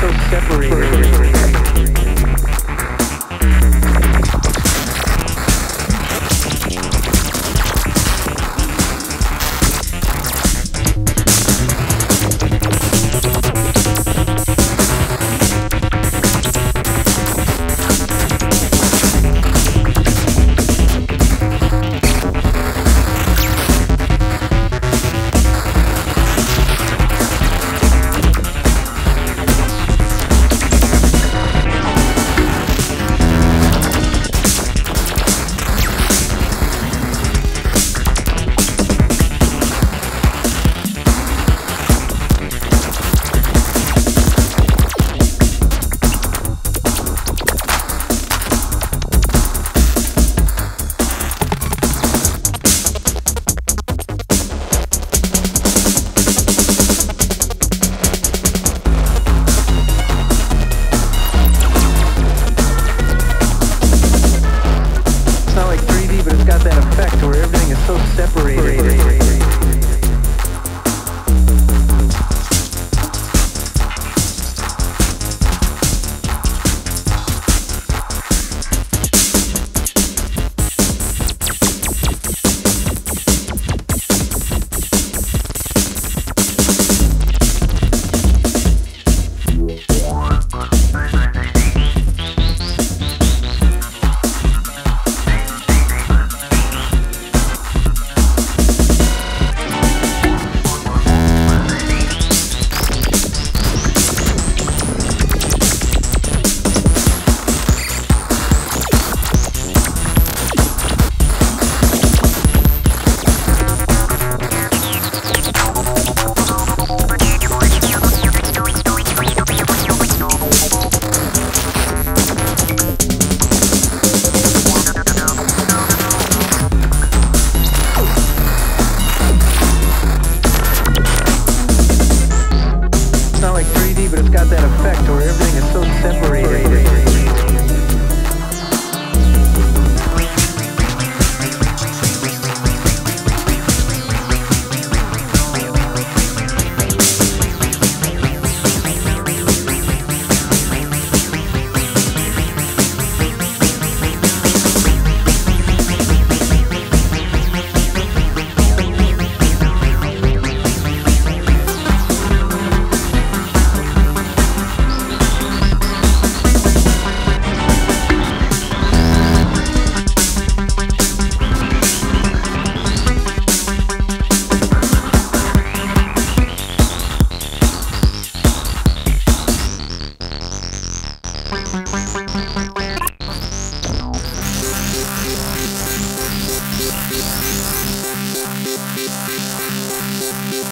So separated so separated.